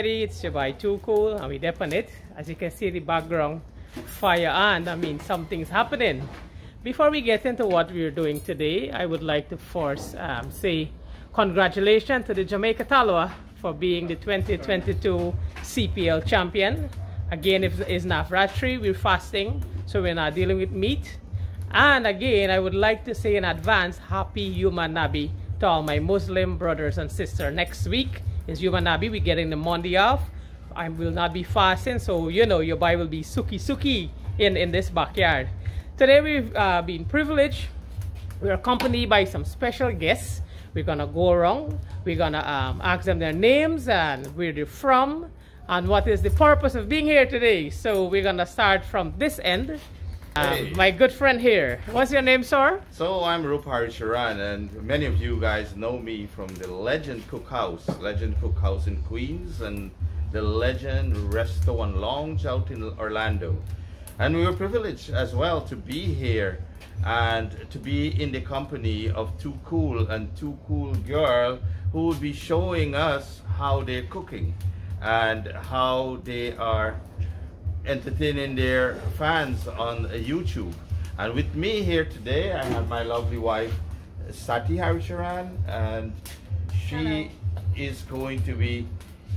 Everybody, it's your boy Too Cool and we dep on it. As you can see the background, fire and I mean something's happening. Before we get into what we're doing today, I would like to first um, say congratulations to the Jamaica Tallawahs for being the 2022 CPL champion. Again, if it's Navratri, we're fasting, so we're not dealing with meat. And again, I would like to say in advance, Happy Youman Nabi to all my Muslim brothers and sisters. Next week is Youman Nabi. We're getting the Monday off. I will not be fasting, so you know your boy will be suki suki in, in this backyard. Today we've uh, been privileged. We're accompanied by some special guests. We're gonna go around. We're gonna um, ask them their names and where they're from and what is the purpose of being here today. So we're gonna start from this end. Um, Hey. My good friend here. What's your name, sir? So I'm Rupari Sharan, and many of you guys know me from the Legend Cookhouse, Legend Cookhouse in Queens, and the Legend Resto and Lounge out in Orlando. And we were privileged as well to be here and to be in the company of Too Cool and Too Cool Girl who will be showing us how they're cooking and how they are entertaining their fans on uh, YouTube. And with me here today, I have my lovely wife, Sati Harisharan, and she is going to be,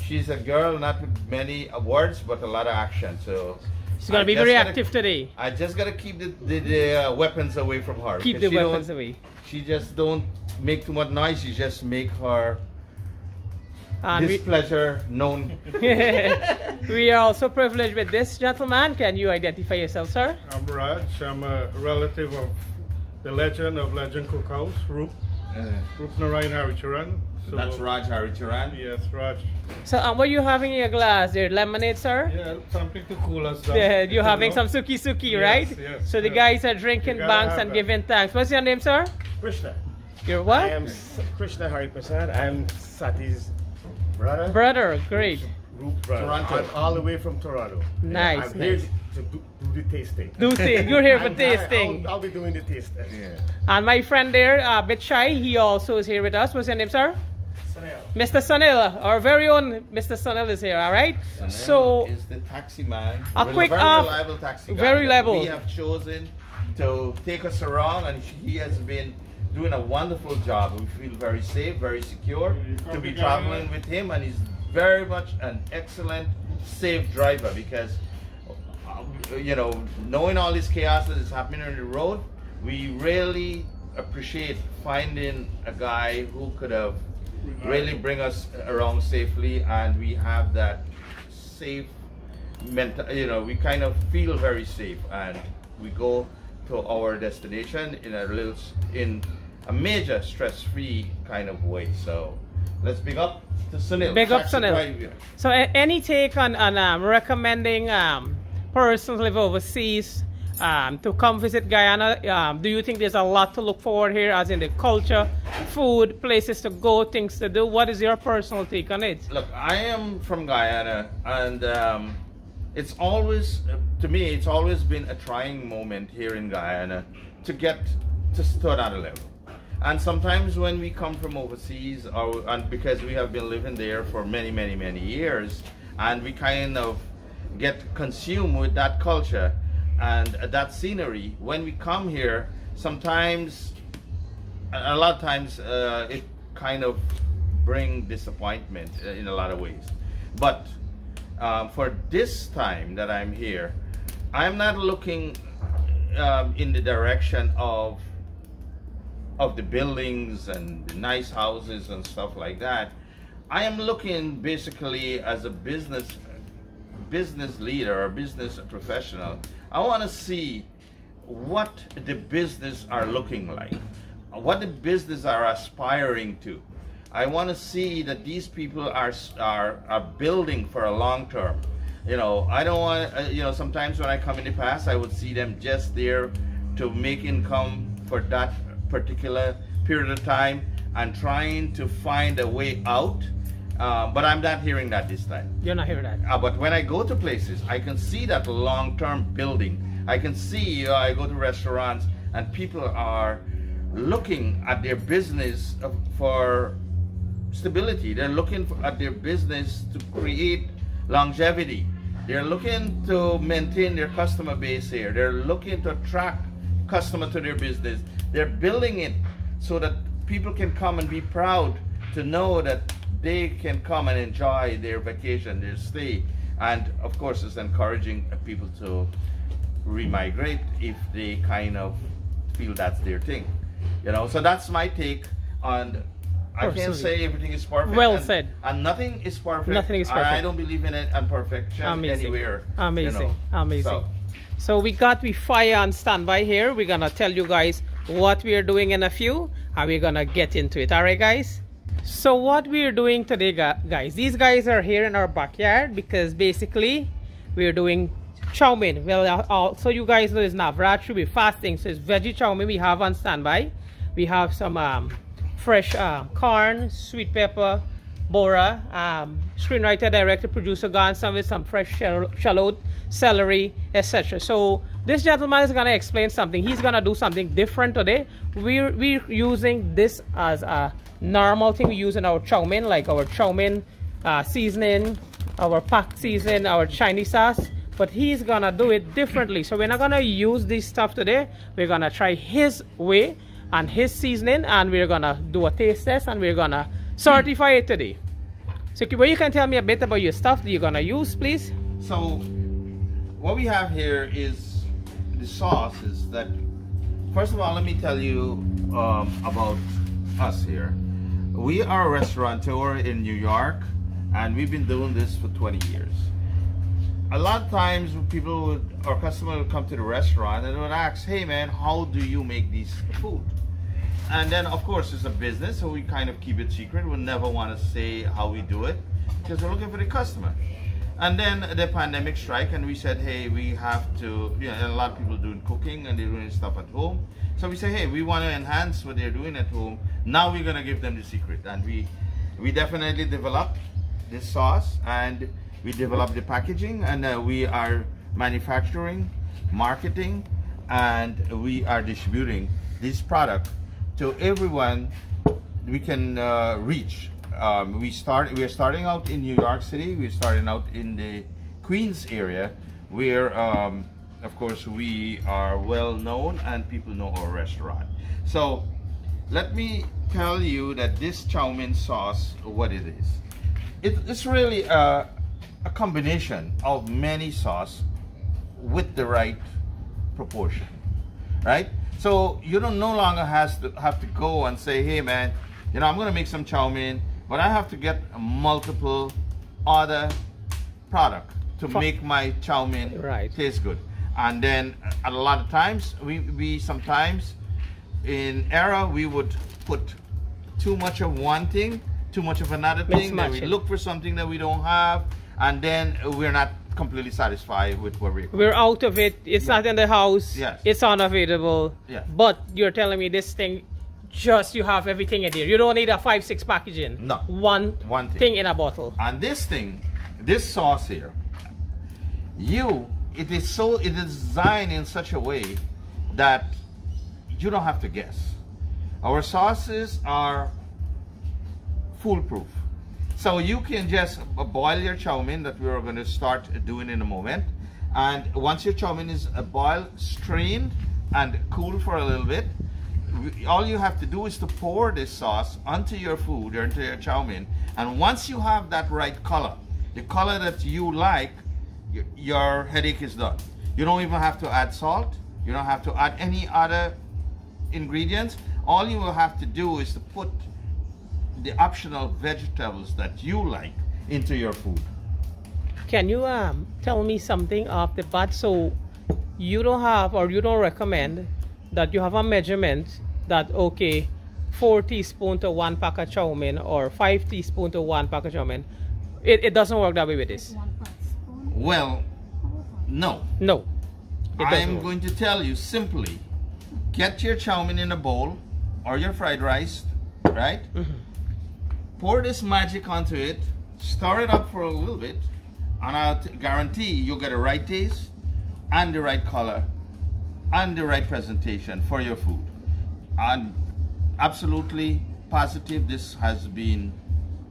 she's a girl not with many words, but a lot of action. So She's gonna be just very active today. I just gotta keep the, the, the uh, weapons away from her. Keep the weapons away. She just don't make too much noise. She just make her And we, known. we are also privileged with this gentleman. Can you identify yourself, sir? I'm Raj. I'm a relative of the legend of Legend Cookhouse, Rup, Rup Narayan Haricharan. So, That's Raj Haricharan. Yes, Raj. So, um, what are you having in your glass there? Lemonade, sir? Yeah, something to cool us down. Yeah, you're You having know? some suki suki, Yes, right? yes, so the yes. guys are drinking You banks and that. giving thanks. What's your name, sir? Krishna. Your I what? I am Krishna Hari Prasad. I'm Sati's brother. Brother, great. Group brother. Toronto. I'm all the way from Toronto. Nice, I'm here to do, do the tasting. Do thing. You're here for I'm- tasting. I'll, I'll be doing the tasting. Yeah. And my friend there, uh, bit shy, he also is here with us. What's your name, sir? Sanel. Mr. Sunil, our very own Mr. Sunil is here, all right? So, is the taxi man. A Rel- quick, very uh, reliable taxi guy very that reliable. We have chosen to take us around, and he has been doing a wonderful job. We feel very safe, very secure to be traveling with him, and he's very much an excellent, safe driver because, uh, you know, knowing all this chaos that is happening on the road, we really appreciate finding a guy who could have really bring us around safely and we have that safe mental you know we kind of feel very safe and we go to our destination in a little in a major stress-free kind of way so let's big up to Sunil Big up Sunil. so a- any take on, on um, recommending um, persons live overseas um, to come visit Guyana? Um, do you think there's a lot to look forward here, as in the culture, food, places to go, things to do? What is your personal take on it? Look, I am from Guyana, and um, it's always, to me, it's always been a trying moment here in Guyana to get to, to another level. And sometimes when we come from overseas, or, and because we have been living there for many, many, many years, and we kind of get consumed with that culture and that scenery, when we come here, sometimes a lot of times uh, it kind of bring disappointment in a lot of ways. But um, for this time that i'm here i'm not looking um, in the direction of of the buildings and the nice houses and stuff like that i am looking basically as a business business leader or business professional. I want to see what the business are looking like what the business are aspiring to. I want to see that these people are are are building for a long term. You know i don't want uh, you know sometimes when i come in the past i would see them just there to make income for that particular period of time and trying to find a way out uh, but i'm not hearing that this time You're not hearing that. uh, but when I go to places, I can see that long-term building. I can see. Uh, I go to restaurants, and people are looking at their business for stability. They're looking for, at their business to create longevity. They're looking to maintain their customer base here. They're looking to attract customer to their business. They're building it so that people can come and be proud to know that they can come and enjoy their vacation, their stay. And of course, it's encouraging people to remigrate if they kind of feel that's their thing. You know, so that's my take on I can't say everything is perfect. Well and, said. And nothing is perfect. Nothing is perfect. I, don't believe in it imperfection Amazing. anywhere. Amazing. You know. Amazing. So, So we got we fire on standby here. We're gonna tell you guys what we are doing in a few and we're gonna get into it. Alright guys? So what we're doing today guys, these guys are here in our backyard because basically we're doing chow mein. Well also you guys know it's Navratri, we're fasting so it's veggie chow mein we have on standby. We have some um, fresh uh, corn, sweet pepper, bora, um, screenwriter, director, producer, gone some with some fresh shallot, celery, etc. So this gentleman is going to explain something. He's going to do something different today. We're, we're using this as a normal thing we use in our chow mein, like our chow mein uh, seasoning, our pak seasoning, our Chinese sauce. But he's going to do it differently. So we're not going to use this stuff today. We're going to try his way and his seasoning and we're gonna do a taste test and we're gonna certify it today. So Kibo, you can tell me a bit about your stuff that you're gonna use, please? So what we have here is the sauce is that first of all let me tell you um, about us here. We are a restaurateur in New York and we've been doing this for 20 years. A lot of times people would, our customer would come to the restaurant and would ask, hey man, how do you make these food? And then of course it's a business so we kind of keep it secret. We never want to say how we do it because we're looking for the customer. And then the pandemic strike and we said hey we have to you know a lot of people doing cooking and they're doing stuff at home. So we say hey we want to enhance what they're doing at home. Now we're going to give them the secret. And we we definitely developed this sauce and we developed the packaging and uh, we are manufacturing marketing and we are distributing this product to everyone we can uh, reach. Um, we start. We are starting out in New York City. We're starting out in the Queens area, where, um, of course, we are well known and people know our restaurant. So, let me tell you that this chow mein sauce, what it is. It, it's really a, a combination of many sauce with the right proportion, right? So you don't no longer has to have to go and say, hey man, you know, I'm gonna make some chow mein, but I have to get multiple other product to make my chow mein right. taste good. And then a lot of times we, we sometimes in error we would put too much of one thing, too much of another thing, then we look for something that we don't have, and then we're not completely satisfied with what we're we're out of it. It's yeah. not in the house. Yes. It's unavailable. Yeah. But you're telling me this thing just you have everything in there. You don't need a five six packaging. No. One one thing. thing in a bottle. And this thing this sauce here you it is so it is designed in such a way that you don't have to guess. Our sauces are foolproof so you can just boil your chow mein that we're going to start doing in a moment. And once your chow mein is uh, boiled, strained, and cool for a little bit, all you have to do is to pour this sauce onto your food or into your chow mein. And once you have that right color, the color that you like, your headache is done. You don't even have to add salt. You don't have to add any other ingredients. All you will have to do is to put the optional vegetables that you like into your food. Can you um, tell me something off the bat? So you don't have or you don't recommend that you have a measurement that okay, four teaspoons to one pack of chow mein or five teaspoons to one pack of chow mein. It, it doesn't work that way with this. Well, no. No. I'm going to tell you simply, get your chow mein in a bowl or your fried rice, right? Mm -hmm pour this magic onto it, stir it up for a little bit, and I guarantee you'll get the right taste and the right color and the right presentation for your food. And absolutely positive this has been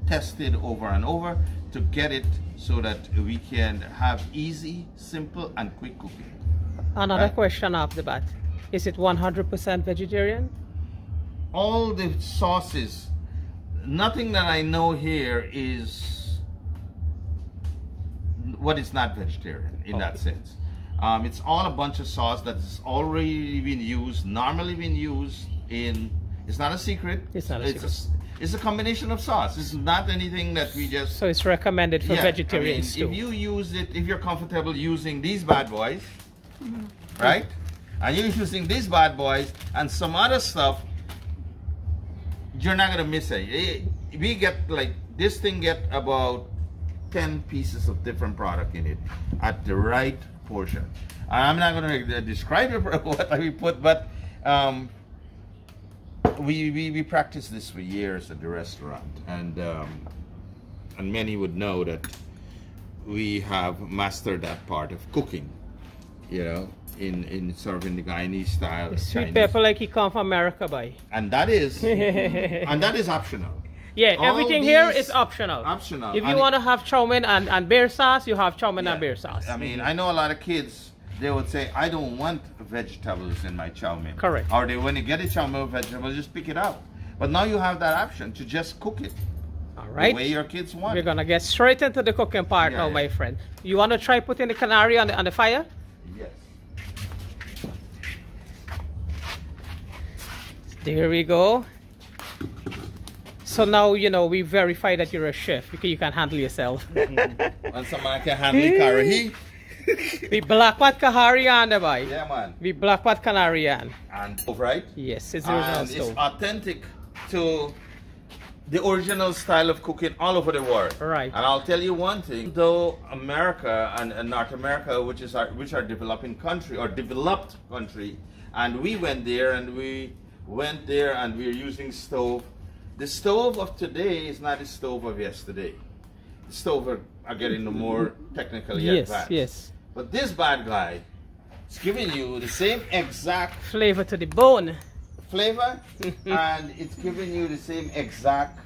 tested over and over to get it so that we can have easy, simple, and quick cooking. Another Right. question off the bat. Is it 100% vegetarian? All the sauces, nothing that I know here is what is not vegetarian in that sense. Um, it's all a bunch of sauce that's already been used, normally been used in. It's not a secret. It's not a it's A, it's a combination of sauce. It's not anything that we just. So it's recommended for Yeah, vegetarians I mean, too. If you use it, if you're comfortable using these bad boys, right? And you're using these bad boys and some other stuff, you're not gonna miss it. We get like this thing get about ten pieces of different product in it at the right portion. I'm not gonna uh, describe it what we put, but um, we, we we practice this for years at the restaurant, and um, and many would know that we have mastered that part of cooking. You know, in in serving the Guyanese style. The sweet Chinese. pepper like he come from America by. and that is and that is optional. Yeah, All everything here is optional. Optional. If you And- want to have chow mein and, and beer sauce, you have chow mein Yeah. and beer sauce. I mean, I know a lot of kids. They would say, "I don't want vegetables in my chow mein." Correct. Or they, when you get a chow mein with vegetables, just pick it out. But now you have that option to just cook it All right. the way your kids want. We're gonna get straight into the cooking part Yeah, now, yeah. my friend. You want to try putting the canary on the, on the fire? Yes. There we go. So now you know we verify that you're a chef because you can handle yourself. And someone can handle curry. we black pot karahi on the boy. Yeah, man. We black pot canary on. And right. Yes, it's original and it's stove. authentic to the original style of cooking all over the world. Right. And I'll tell you one thing: though America and, and North America, which is our, which are developing country or developed country, and we went there and we went there and we're using stove. The stove of today is not the stove of yesterday. The stove are, are getting more technically yes, advanced. yes. But this bad guy is giving you the same exact Flavor to the bone. Flavor and it's giving you the same exact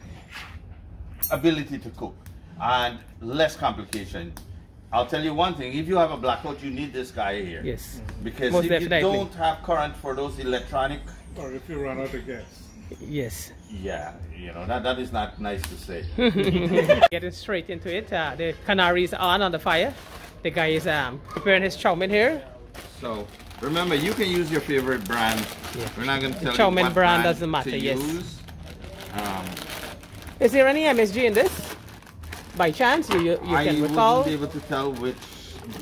ability to cook and less complication. I'll tell you one thing, if you have a blackout, you need this guy here. Yes. Because Most if definitely. you don't have current for those electronic, Or if you run out of gas. Yes. yeah, you know, that, that is not nice to say. Getting straight into it. Uh, the canary is on on the fire. The guy is um, preparing his chow mein here. So remember, you can use your favorite brand. Yeah. We're not going to tell chow you mein what brand brand doesn't matter, to yes. use. Um, Is there any MSG in this? By chance, you, you, you I can wouldn't recall? be able to tell which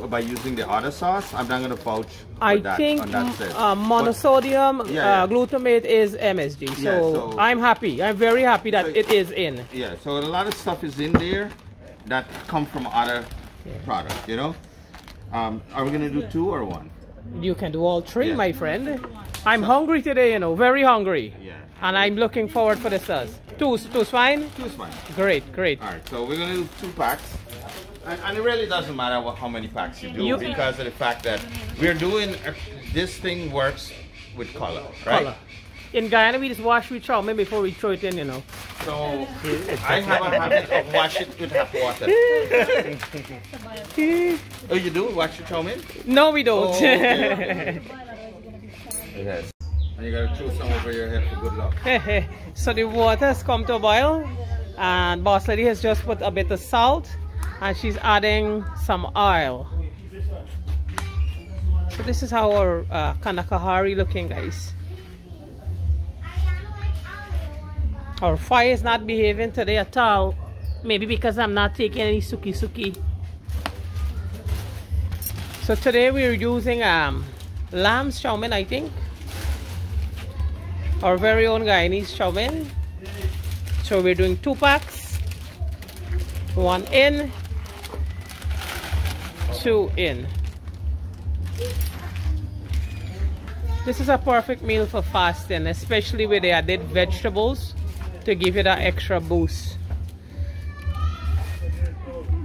by using the other sauce. I'm not going to vouch for I that think that sense. uh, But- monosodium Yeah, yeah. Uh, glutamate is MSG. So, Yeah, so- I'm happy. I'm very happy that So- it is in. Yeah, so a lot of stuff is in there that come from other products, you know? Um, are we gonna do two or one? You can do all three, Yeah. my friend. I'm hungry today, you know, very hungry. Yeah. And I'm looking forward for the sauce. Two, two's fine? Two's fine. Great, great. All right, so we're gonna do two packs. And, and it really doesn't matter what, how many packs you do You- because of the fact that we're doing, uh, this thing works with color, right? Color. In Guyana, we just wash with chow mein before we throw it in, you know. So I have a habit of wash it with hot water. oh, you do? Wash your chow mein? No, we don't. Oh, okay, Yes. And you gotta throw some over your head for good luck. so the water has come to a boil, and Boss Lady has just put a bit of salt, and she's adding some oil. So this is how our uh, kanakahari looking, guys. Our fire is not behaving today at all. Maybe because I'm not taking any suki suki. So today we're using um, lamb's chow mein, I think our very own Guyanese chow mein. So we're doing two packs, one in, two in. This is a perfect meal for fasting, especially with the added vegetables to give you that extra boost.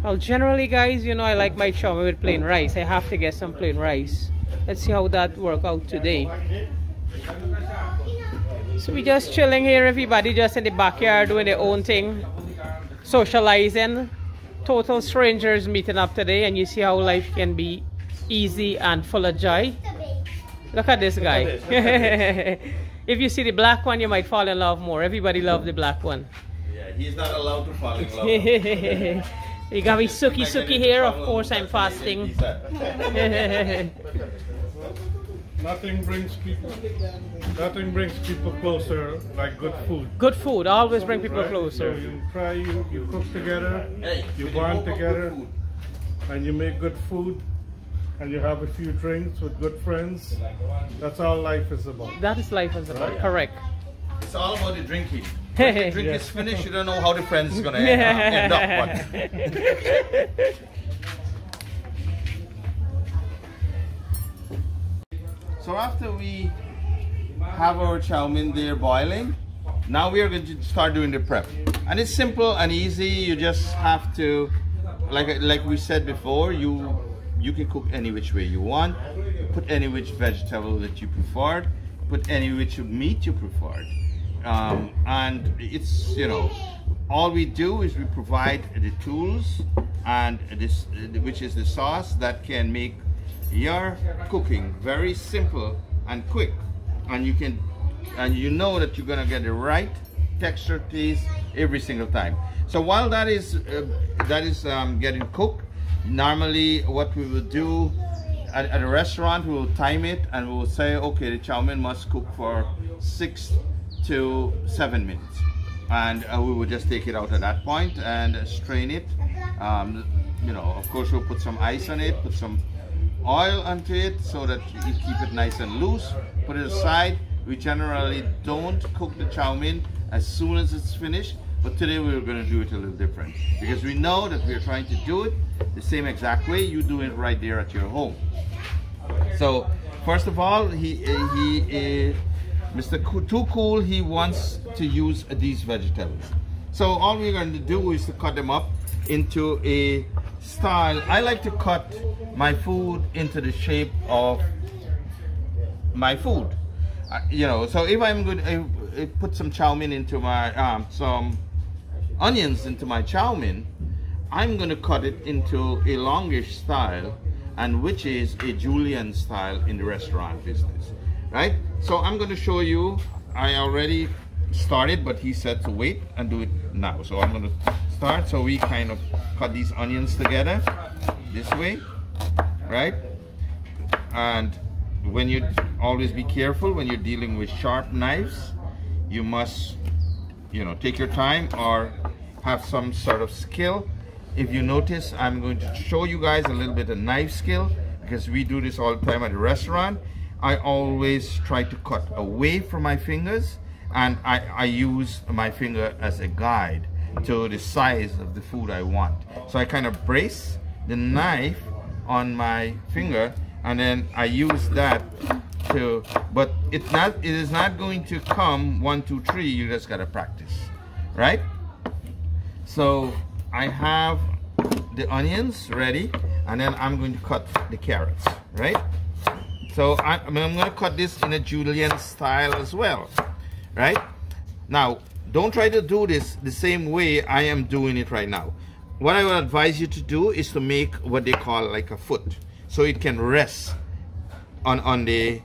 Well, generally, guys, you know I like my chow with plain rice. I have to get some plain rice. Let's see how that work out today. So we just chilling here, everybody just in the backyard doing their own thing. socializing, total strangers meeting up today, and you see how life can be easy and full of joy. Look at this guy. at this, look if you see the black one, you might fall in love more. Everybody loves the black one. Yeah, he's not allowed to fall in love. you got me suki suki here. Of course, I'm fasting. Nothing brings people. Nothing brings people closer like good food. Good food always bring people right? closer. So you try, you, you cook together, Hey, you bond together, and you make good food, and you have a few drinks with good friends. That's all life is about. That is life is about. Correct. It's all about the drinking. When the drink Yes. is finished, you don't know how the friends is gonna end, end up. So after we have our chow mein there boiling, now we are going to start doing the prep. And it's simple and easy. You just have to, like like we said before, you you can cook any which way you want. Put any which vegetable that you prefer. Put any which meat you prefer. Um, and it's you know all we do is we provide the tools and this which is the sauce that can make your cooking very simple and quick and you can and you know that you're gonna get the right texture taste every single time so while that is uh, that is um, getting cooked normally what we will do at, at a restaurant we will time it and we will say okay the chow mein must cook for six to seven minutes. And uh, we will just take it out at that point and strain it. Um, you know of course we'll put some ice on it put some oil onto it so that you keep it nice and loose. Put it aside. We generally don't cook the chow mein as soon as it's finished but today we're going to do it a little different. Because we know that we're trying to do it the same exact way you do it right there at your home. So first of all he uh, he uh, Mr. Too Cool he wants to use these vegetables. So all we're going to do is to cut them up into a style. I like to cut my food into the shape of my food. Uh, you know so if I'm going to put some chow mein into my um, some onions into my chow mein I'm going to cut it into a longish style and which is a julienne style in the restaurant business right? So I'm going to show you I already started but he said to wait and do it now. So I'm going to start so we kind of cut these onions together this way right? And when you always be careful when you're dealing with sharp knives you must you know take your time or have some sort of skill. If you notice I'm going to show you guys a little bit of knife skill because we do this all the time at the restaurant. I always try to cut away from my fingers and I, I use my finger as a guide to the size of the food I want. So I kind of brace the knife on my finger and then I use that to but it's not it is not going to come one two three. You just gotta practice right? So I have the onions ready and then I'm going to cut the carrots right? So I, I mean, I'm going to cut this in a julienne style as well right? Now don't try to do this the same way I am doing it right now. What I would advise you to do is to make what they call like a foot so it can rest on on the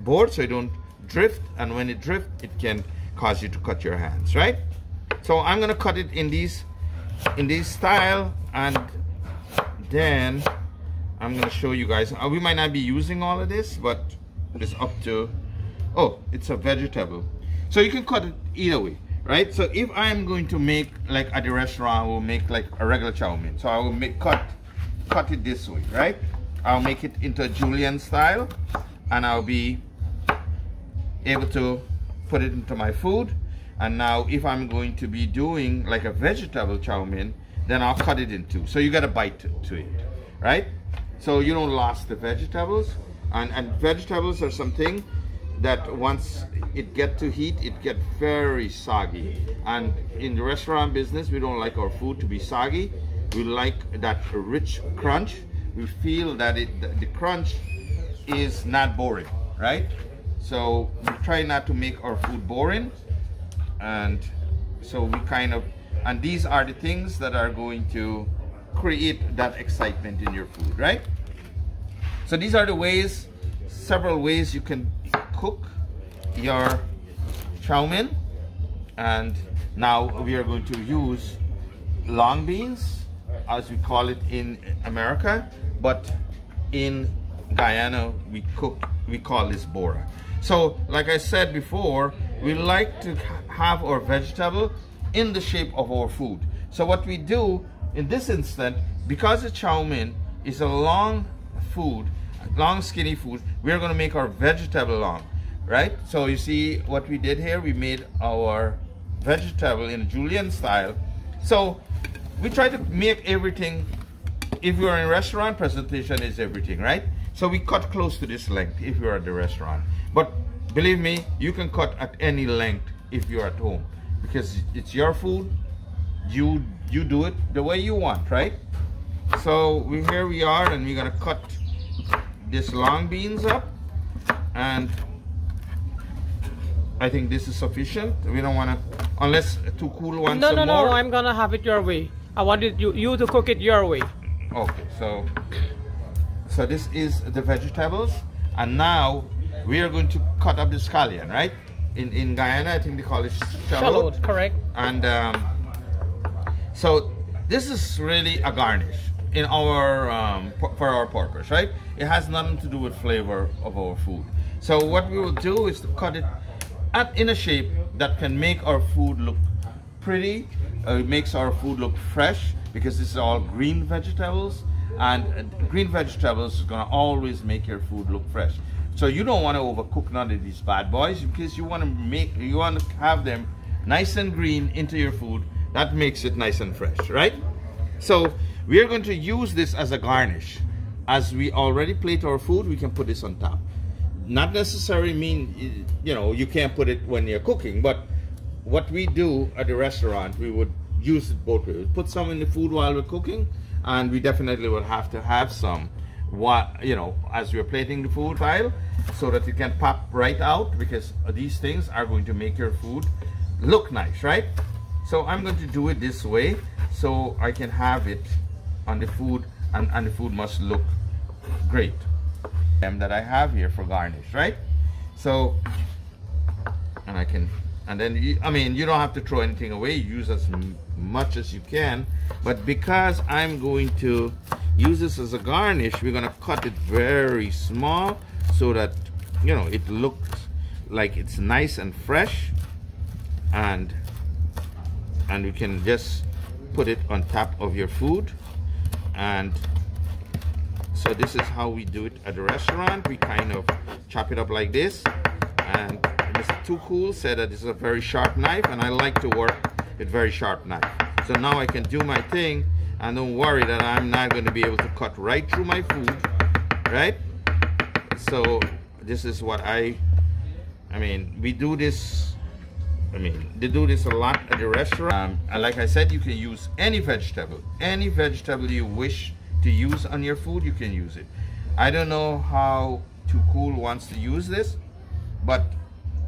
board so you don't drift and when it drift it can cause you to cut your hands right? So I'm gonna cut it in these in this style and then I'm gonna show you guys. Uh, we might not be using all of this but it's up to oh it's a vegetable. So you can cut it either way right? So if I'm going to make like at the restaurant we'll make like a regular chow mein. So I will make cut cut it this way right? I'll make it into a julienne style and I'll be able to put it into my food. And now if I'm going to be doing like a vegetable chow mein then I'll cut it in two. So you got a bite to, it right? So you don't lose the vegetables. And, and vegetables are something that once it get to heat it get very soggy. And in the restaurant business we don't like our food to be soggy. We like that rich crunch. We feel that it the crunch is not boring right so we try not to make our food boring and so we kind of And these are the things that are going to create that excitement in your food, right? So these are the ways, several ways you can cook your chow mein. And now we are going to use long beans, as we call it in America, but in Guyana we cook, we call this bora. So like I said before, we like to have our vegetable in the shape of our food. So what we do in this instant, because the chow mein is a long food, long skinny food, we're gonna make our vegetable long, right? So you see what we did here, we made our vegetable in a julienne style. So we try to make everything, if you're in restaurant, presentation is everything, right? So we cut close to this length if you're at the restaurant. But believe me, you can cut at any length if you're at home because it's your food. You you do it the way you want, right? So we here we are, and we're gonna cut this long beans up, and I think this is sufficient. We don't wanna unless too cool ones. No, no, no. more. I'm gonna have it your way. I wanted you you to cook it your way. Okay, so so this is the vegetables, and now we are going to cut up the scallion, right? In in Guyana, I think they call it shallot. Shallot, correct? And um, so this is really a garnish in our um, for our purpose, right? It has nothing to do with flavor of our food. So what we will do is to cut it at in a shape that can make our food look pretty. Uh, it makes our food look fresh because this is all green vegetables, and uh, green vegetables is gonna always make your food look fresh. So you don't want to overcook none of these bad boys because you want to make you want to have them nice and green into your food. That makes it nice and fresh, right? So we are going to use this as a garnish. As we already plate our food, we can put this on top. Not necessarily mean you know you can't put it when you're cooking, but what we do at the restaurant, we would use it both ways. Put some in the food while we're cooking, and we definitely will have to have some what you know as we're plating the food file so that it can pop right out because these things are going to make your food look nice right? So I'm going to do it this way so I can have it on the food and, and the food must look great. That I have here for garnish right? So and I can and then you, I mean you don't have to throw anything away. Use as much as you can. But because I'm going to use this as a garnish we're gonna cut it very small so that you know it looks like it's nice and fresh. And and you can just put it on top of your food. And so this is how we do it at the restaurant. We kind of chop it up like this. And. Too Cool said that this is a very sharp knife and I like to work with very sharp knife. So now I can do my thing and don't worry that I'm not going to be able to cut right through my food right? So this is what I I mean we do this I mean they do this a lot at the restaurant. Um, and like I said you can use any vegetable any vegetable you wish to use on your food you can use it. I don't know how Too Cool wants to use this but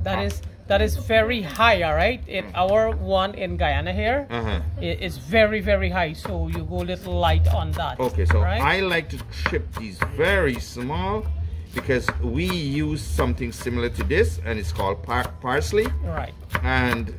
That is that is very high, all right? It our one in Guyana here uh-huh. i- is very very high, so you go a little light on that. Okay, so right? I like to chip these very small because we use something similar to this and it's called par- parsley. right And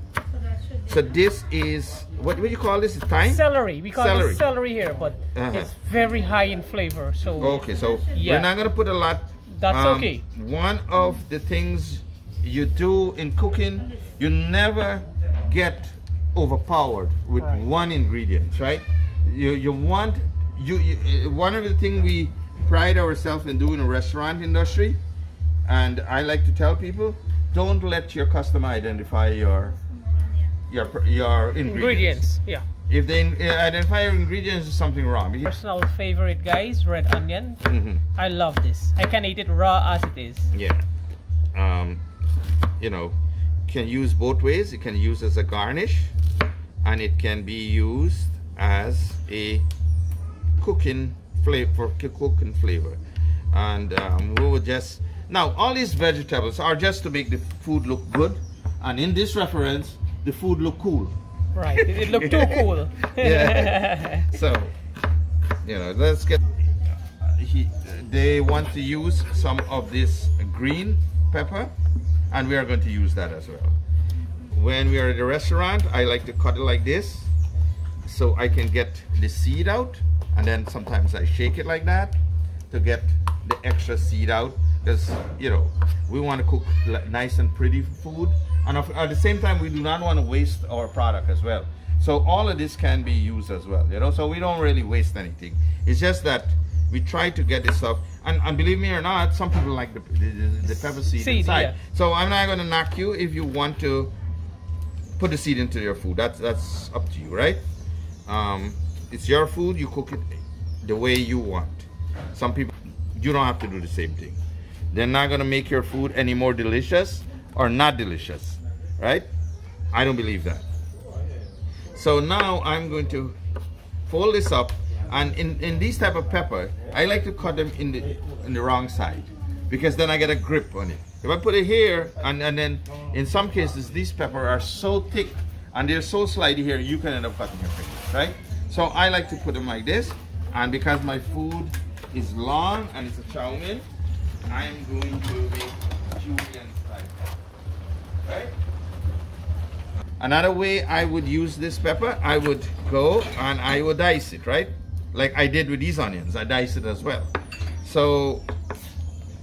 so this is, what do you call this? Thyme? celery. We call Celery. it celery here, but Uh-huh. it's very high in flavor. So Okay, so Yeah. we're not going to put a lot. That's Um, okay. One of the things you do in cooking, you never get overpowered with Right. one ingredient, right? You you want you, you uh, one of the things we pride ourselves in doing in the restaurant industry, and I like to tell people, don't let your customer identify your your your ingredients. ingredients, yeah. If they uh, identify your ingredients, there's something wrong. Personal favorite, guys, red onion. Mhm. I love this. I can eat it raw as it is. Yeah. Um, you know, can use both ways. It can use as a garnish, and it can be used as a cooking flavor for cooking flavor. And um, we will just now all these vegetables are just to make the food look good, and in this reference, the food look cool. Right. It, it looked too cool. yeah. So, you know, let's get. He, they want to use some of this green pepper, and we are going to use that as well. When we are at the restaurant, I like to cut it like this, so I can get the seed out, and then sometimes I shake it like that to get the extra seed out, because you know we want to cook nice and pretty food and at the same time we do not want to waste our product as well. So all of this can be used as well you know so we don't really waste anything. It's just that we try to get this stuff and, and believe me or not some people like the, the, the pepper seed, seed inside yeah. so i'm not going to knock you if you want to put the seed into your food that's that's up to you right um, it's your food you cook it the way you want some people you don't have to do the same thing they're not going to make your food any more delicious or not delicious, right? I don't believe that. So now I'm going to fold this up and in, in these type of pepper, I like to cut them in the in the wrong side because then I get a grip on it. If I put it here and, and then in some cases these pepper are so thick and they're so slidey here, you can end up cutting your fingers, right? So I like to put them like this and because my food is long and it's a chow mein, I'm going to be julienne Right? Another way I would use this pepper, I would go and I would dice it, right? Like I did with these onions, I dice it as well. So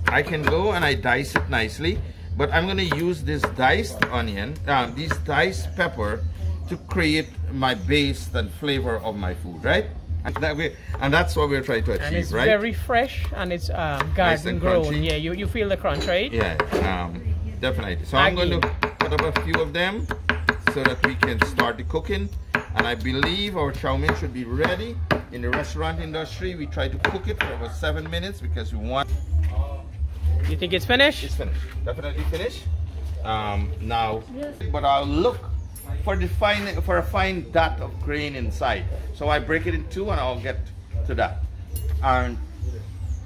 I can go and I dice it nicely, but I'm gonna use this diced onion, um, this diced pepper to create my base and flavor of my food, right? And, that way, and that's what we're trying to achieve, right? and it's right? very fresh and it's um, garden nice grown. Crunchy. Yeah, you, you feel the crunch, right? Yeah. Um, definitely. So I'm going to cut up a few of them so that we can start the cooking. And I believe our chow mein should be ready. In the restaurant industry, we try to cook it for about seven minutes because we want... You think it's finished? It's finished. Definitely finished. Um, now, yes. but I'll look for the fine for a fine dot of grain inside. So I break it in two and I'll get to that. And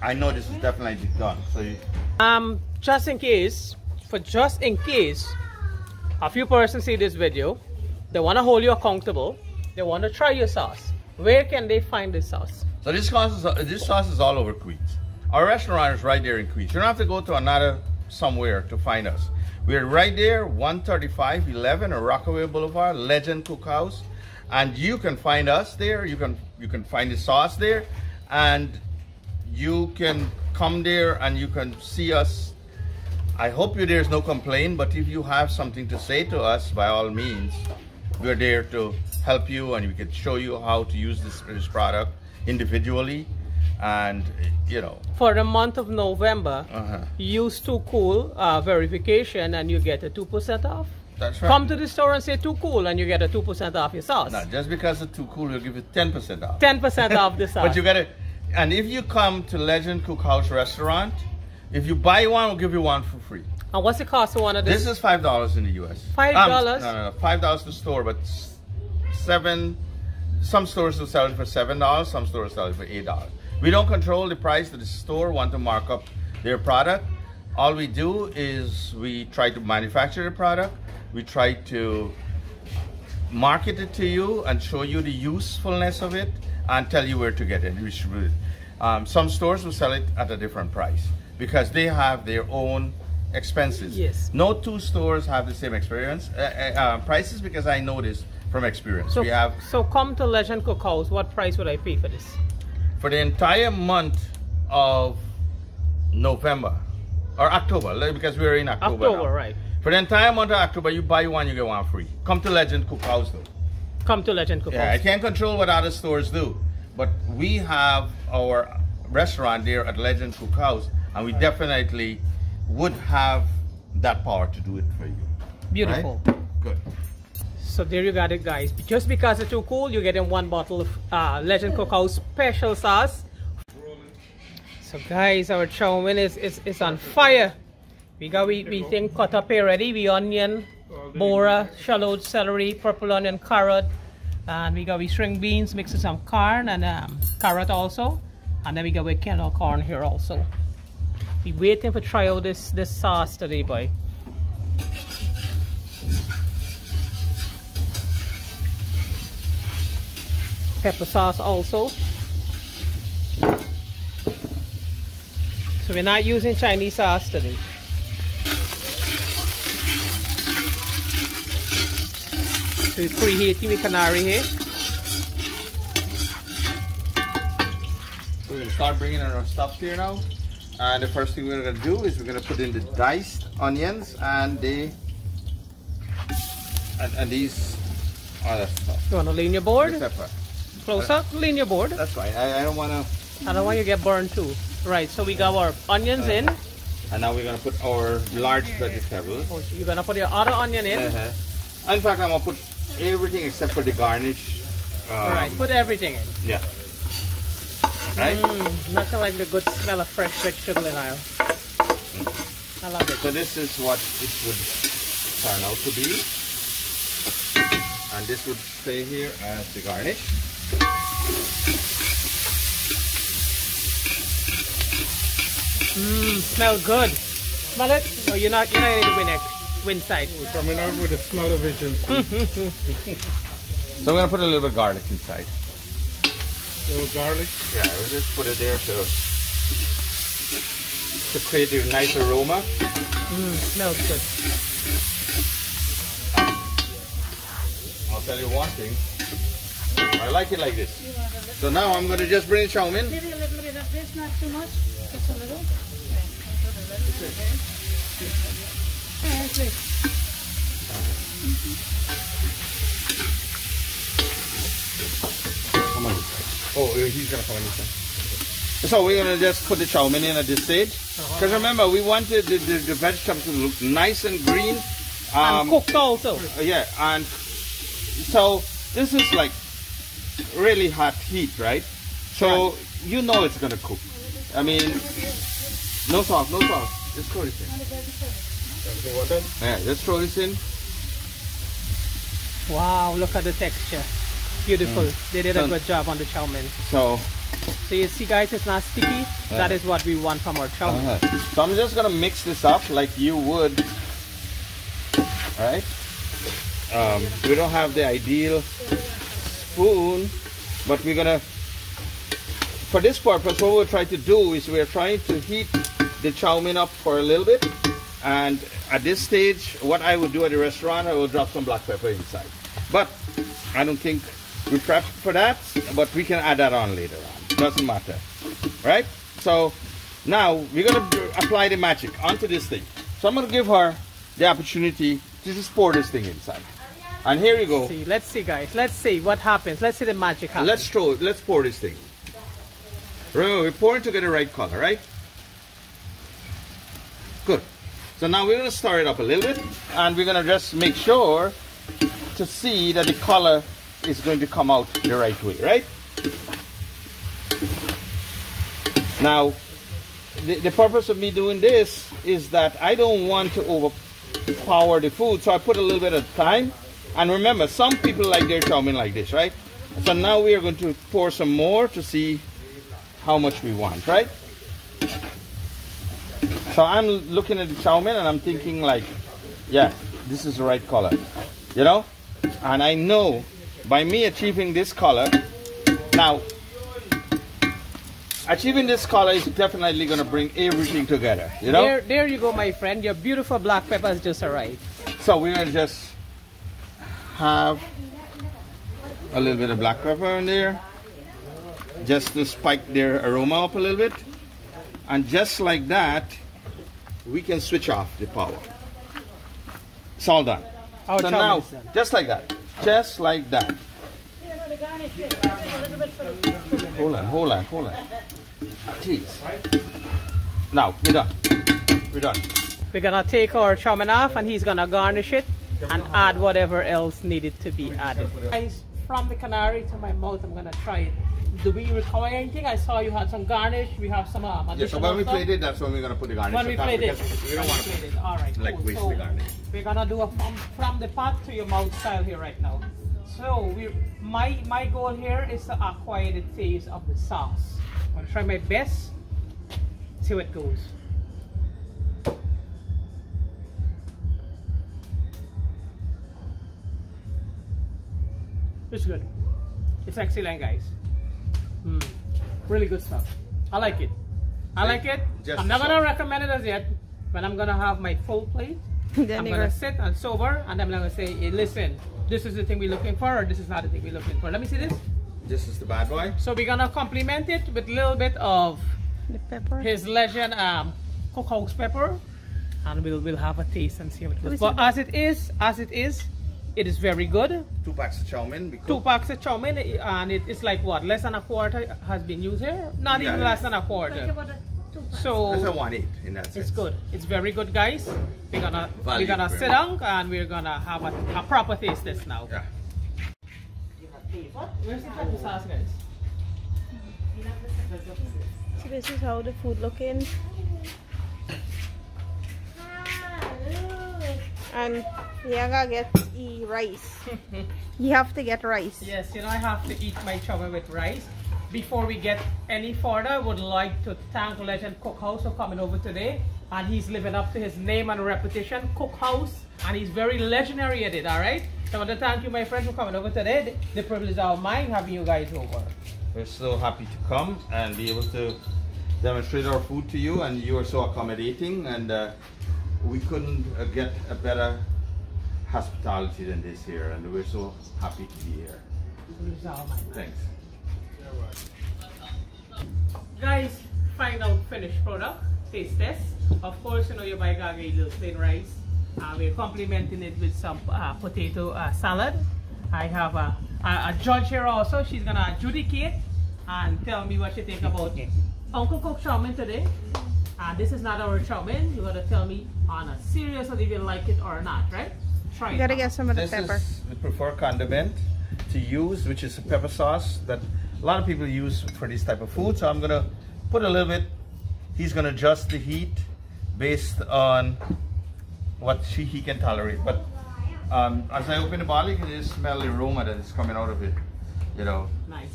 I know this is definitely done. So you... um, just in case, for just in case a few persons see this video, they want to hold you accountable, they want to try your sauce. Where can they find this sauce? So this sauce is, this sauce is all over Queens. Our restaurant is right there in Queens. You don't have to go to another somewhere to find us. We're right there, 13511 or Rockaway Boulevard, Legend Cookhouse. And you can find us there. You can you can find the sauce there. And you can come there and you can see us I hope you there's no complaint, but if you have something to say to us, by all means, we're there to help you and we can show you how to use this, this product individually and you know. For the month of november uh -huh. use too cool uh, verification and you get a two percent off. That's right. Come to the store and say too cool and you get a two percent off your sauce. No just because it's too cool we'll give you 10 percent off. 10 percent off the sauce. But you gotta and if you come to legend cookhouse restaurant if you buy one, we'll give you one for free. And what's the cost of one of this? This is five dollars in the U.S. Five dollars? Um, no, no, no, five dollars to store, but seven. Some stores will sell it for seven dollars. Some stores sell it for eight dollars. We don't control the price that the store want to mark up their product. All we do is we try to manufacture the product. We try to market it to you and show you the usefulness of it and tell you where to get it. Um, some stores will sell it at a different price because they have their own expenses. Yes. No two stores have the same experience uh, uh, uh prices because I know this from experience. So, we have so come to Legend Cookhouse. What price would I pay for this? For the entire month of November or October, because we're in October. October, now. right? For the entire month of October, you buy one, you get one free. Come to Legend Cookhouse though. Come to Legend Cookhouse. Yeah, I can't control what other stores do, but we have our restaurant there at Legend Cookhouse and we definitely would have that power to do it for you. Beautiful. Right? Good. So there you got it guys. Just because it's too cool, you're getting one bottle of uh, Legend Cookhouse special sauce. So guys, our chow mein is, is, is on fire. We got we, we think cut up here ready. We onion, bora, shallot, celery, purple onion, carrot. And we got we string beans mixed with some corn and um, carrot also. And then we got we kettle corn here also. Be waiting for try out this this sauce today, boy. pepper sauce also. So we're not using Chinese sauce today. So we're preheating the karahi here. We're gonna start bringing in our stuff here now. And the first thing we're gonna do is we're gonna put in the diced onions and the and, and these other stuff. You want to lean your board? pepper. Close up, lean your board. That's fine. I, I don't wanna I don't want you to get burned too. Right, so we got our onions in. and now we're gonna put our large vegetables. Oh, You're gonna put your other onion in. Uh-huh. In fact I'm gonna put everything except for the garnish. Um, Alright, put everything in. Yeah. Right? Mm, nothing like the good smell of fresh vegetable in aisle. I love it. So this is what it would turn out to be. And this would stay here as the garnish. Mmm, smell good. Smell it? No, you're not. You're not going to win it. Win side. We're coming out with a smell of vision. So I'm gonna put a little bit of garlic inside. Little garlic. Yeah, we'll just put it there to to create a nice aroma. Mmm, smells good. I'll tell you one thing. I like it like this. So now I'm gonna just bring the chow mein. Maybe a little bit of this, not too much, just a little. Okay, put a little bit there. Yeah, that's it. Come on. Oh, he's gonna come in this side. So we're gonna just put the chow mein in at this stage. Because remember, we wanted the, the, the vegetables to look nice and green. and cooked also. Uh, yeah, and so this is like really hot heat, right? So you know it's gonna cook. I mean, no sauce, no sauce. Just throw this in. Everything water. Yeah, just throw this in. Wow, look at the texture. Beautiful. They did a good job on the chow mein. So, So you see guys, it's not sticky. That is what we want from our chow mein. uh, so I'm just gonna mix this up like you would. All right. Um, we don't have the ideal spoon, but we're gonna. For this purpose, what we're trying to do is we're trying to heat the chow mein up for a little bit, and at this stage, what I would do at the restaurant, I will drop some black pepper inside. But I don't think we prepped for that, but we can add that on later on. Doesn't matter, right? So now we're gonna apply the magic onto this thing. So I'm gonna give her the opportunity to just pour this thing inside. And here we go. See, let's see guys. Let's see what happens. Let's see the magic happen. Let's throw it. Let's pour this thing. Remember, we're pouring to get the right color, right? Good. So now we're gonna stir it up a little bit, and we're gonna just make sure to see that the color is going to come out the right way, right? Now, the, the purpose of me doing this is that I don't want to overpower the food, so I put a little bit of time. And remember, some people like their chow mein like this, right? So now we are going to pour some more to see how much we want, right? So I'm looking at the chow mein and I'm thinking like, yeah, this is the right color, you know? And I know by me achieving this color, now achieving this color is definitely going to bring everything together, you know? There, there you go, my friend. Your beautiful black pepper has just arrived. So we're gonna just have a little bit of black pepper in there, just to spike their aroma up a little bit. And just like that, we can switch off the power. It's all done. Our so now, done. just like that, just like that. Here, for the garnish, here. A little bit for the. Hold on, hold on, hold on. Jeez. Now, we're done. We're done. We're gonna take our chow off and he's gonna garnish it and add whatever else needed to be added. From the karahi to my mouth, I'm gonna try it. Do we require anything? I saw you had some garnish. We have some um, Yeah, so when we plate it, that's when we're gonna put the garnish When we plate it, we don't want to. All right, like cool. waste So, the garnish. We're gonna do a from from the pot to your mouth style here right now. So we, my my goal here is to acquire the taste of the sauce. I'm gonna try my best. See it goes. It's good. It's excellent, guys. Mm. Really good stuff. I like it. I like it. Just I'm not gonna recommend it as yet, but I'm gonna have my full plate. Then I'm gonna sit and sober, and I'm gonna say, hey, listen, this is the thing we're looking for, or this is not the thing we're looking for. Let me see this. This is the bad boy. So we're gonna complement it with a little bit of the pepper. his legend um cookhouse pepper and we'll we'll have a taste and see how it Let goes but as it is as it is it is very good Two packs of chow mein. two packs of chow mein and it is like what less than a quarter has been used here not Yeah, even yeah. less than a Like quarter about a two packs. so That's a one eight in that sense. it's good it's very good guys we're gonna Value we're gonna sit down and we're gonna have a, a proper taste test now Yeah. what where's the pepper sauce guys So this is how the food looking. Ah, And you gotta get e rice. you have to get rice. Yes, you know I have to eat my chow with rice. Before we get any further, I would like to thank Legend Cookhouse for coming over today. And he's living up to his name and reputation, Cookhouse. And he's very legendary at it, alright? So I want to thank you, my friends, for coming over today. The, the privilege is all mine having you guys over. We're so happy to come and be able to demonstrate our food to you, and you are so accommodating, and uh, we couldn't uh, get a better hospitality than this here, and we're so happy to be here. Thanks. Guys, final finished product, taste test. Of course, you know you buy little plain rice. Uh, we're complementing it with some uh, potato uh, salad. I have a, a, a judge here also. She's gonna adjudicate and tell me what she think about it. Uncle Cook chow mein today. And this is not our chow mein. You gotta tell me on a serious if you like it or not, right? Try You it. gotta out. get some of the This pepper. is the preferred condiment to use, which is a pepper sauce that a lot of people use for this type of food. So I'm gonna put a little bit. He's gonna adjust the heat based on what she, he can tolerate. But um, as I open the bottle, you can just smell the aroma that is coming out of it. You know, Nice.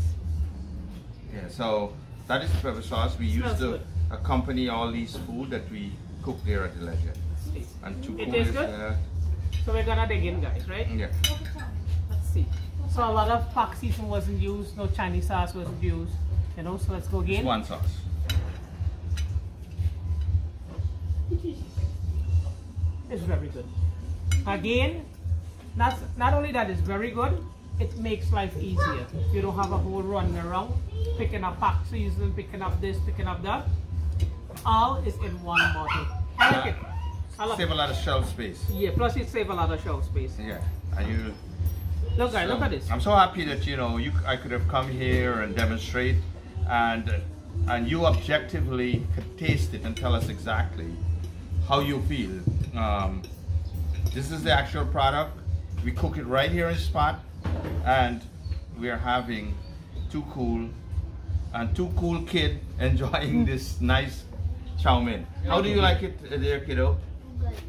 yeah. So that is the pepper sauce we use Smells to good. Accompany all these food that we cook there at the Legend. And It tastes good? uh, So we're gonna dig in, guys, right? yeah. Let's see. So a lot of pack season wasn't used, no Chinese sauce wasn't used. You know, so let's go It's again. one sauce. It's very good. Again, not not only that it's very good, it makes life easier. You don't have a whole running around, picking up pack season, picking up this, picking up that. All is in one bottle. I like it. I love Save it. a lot of shelf space. Yeah, plus it save a lot of shelf space. Yeah, and you. Look guys, look at this. I'm so happy that you know you. I could have come here and demonstrate, and and you objectively could taste it and tell us exactly how you feel. Um, this is the actual product. We cook it right here in spot, and we are having two cool and two cool kid enjoying this nice chow mein. How do you like it, uh, there, kiddo?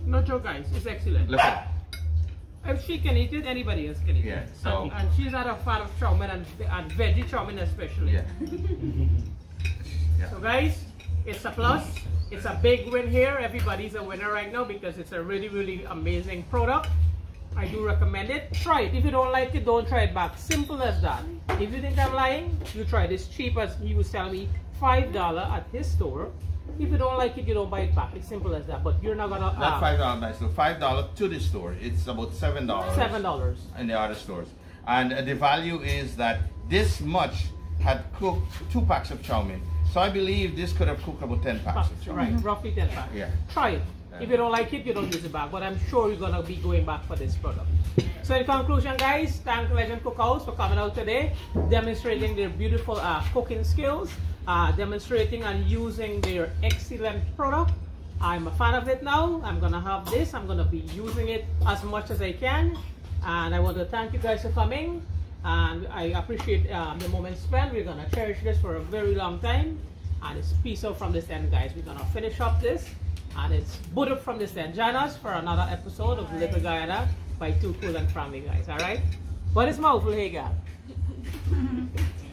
No joke guys, it's excellent. Look at If she can eat it, anybody else can eat Yeah, it. so- and, and she's not a fan of chow mein and, and veggie chow mein especially. yeah. So guys, it's a plus. It's a big win here. Everybody's a winner right now because it's a really, really amazing product. I do recommend it. Try it. If you don't like it, don't try it back. Simple as that. If you think I'm lying, you try it. It's cheap as he was telling me, $5 at his store. If you don't like it, you don't buy it back. It's simple as that. But you're not gonna Not uh, five dollars. So five dollars to the store. It's about seven dollars. seven dollars. in the other stores. And uh, the value is that this much had cooked two packs of chow mein. So I believe this could have cooked about ten packs of chow mein. Right, roughly 10 packs. Yeah. Try it. Yeah. If you don't like it, you don't use it back. But I'm sure you're gonna be going back for this product. So in conclusion, guys, thank Legend Cookhouse for coming out today, demonstrating their beautiful uh, cooking skills, uh, demonstrating and using their excellent product. I'm a fan of it now. I'm gonna have this. I'm gonna be using it as much as I can. And I want to thank you guys for coming. And I appreciate um, the moment spent. We're gonna cherish this for a very long time. And it's peace out from this end, guys. We're gonna finish up this. And it's up from this end. Join us for another episode of Little Guyana by Too Cool and Family, guys. Alright? What is mouthful, hey, God?